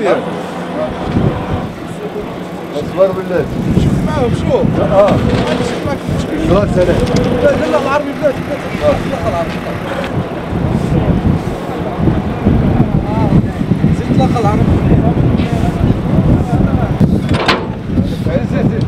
شكون اصبر بالله شوف معاهم شوف آه شوف معاك شكرا سلام لا لا لا العربي بلاتي لا العربي زيد تلاقى العربي زيد زيد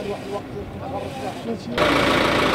هبط آه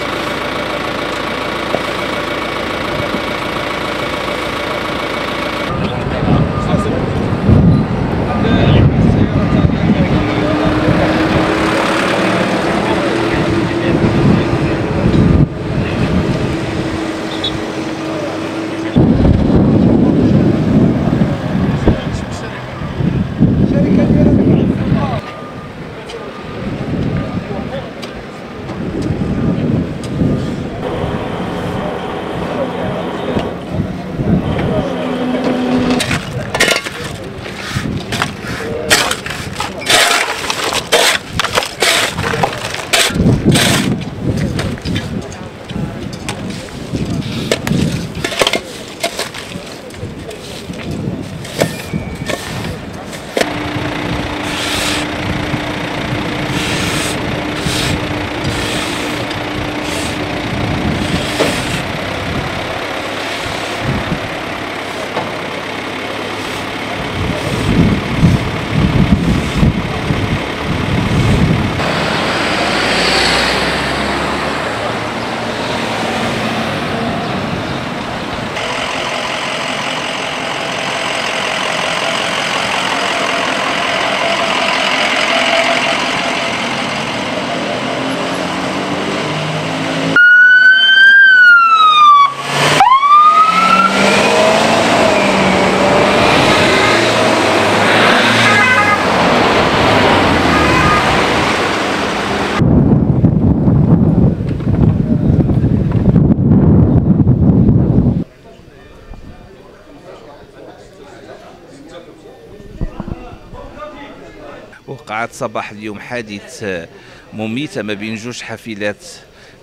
وقعت صباح اليوم حادث آه، مميتة ما بين جوج حافلات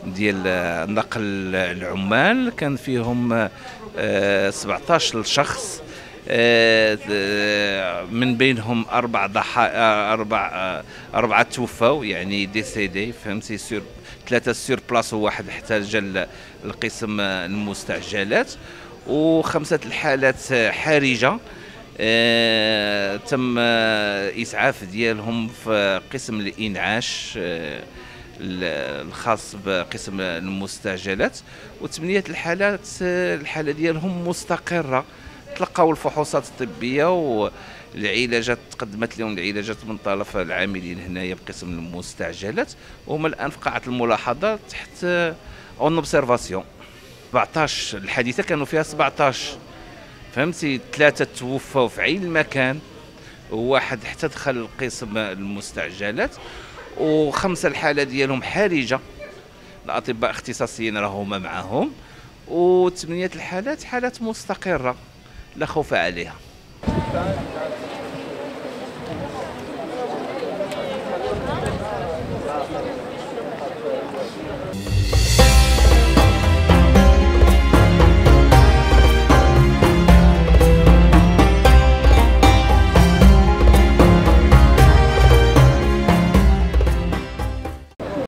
ديال آه، نقل العمال. كان فيهم آه، 17 شخص آه، آه، من بينهم أربع ضحايا أربع أربعة توفوا يعني décédés فهمتي sur ثلاثة sur place وواحد احتاج ل- لقسم آه، المستعجلات. وخمسة الحالات حرجة. تم آه، إسعاف ديالهم في قسم الإنعاش آه، ال- الخاص بقسم المستعجلات. وثمانيه الحالات آه، الحالة ديالهم مستقرة. تلقاو الفحوصات الطبية والعلاجات تقدمت لهم العلاجات من طرف العاملين هنايا بقسم المستعجلات. وهما الآن في قاعة الملاحظة تحت en observation 17 الحادثة كانوا فيها 17 فهمتي؟ ثلاثة توفوا في عين المكان وواحد حتى دخل قسم المستعجلات وخمسة الحالة ديالهم حرجة. الأطباء اختصاصيين راهما معاهم وثمانية الحالات حالات مستقرة لا خوف عليها.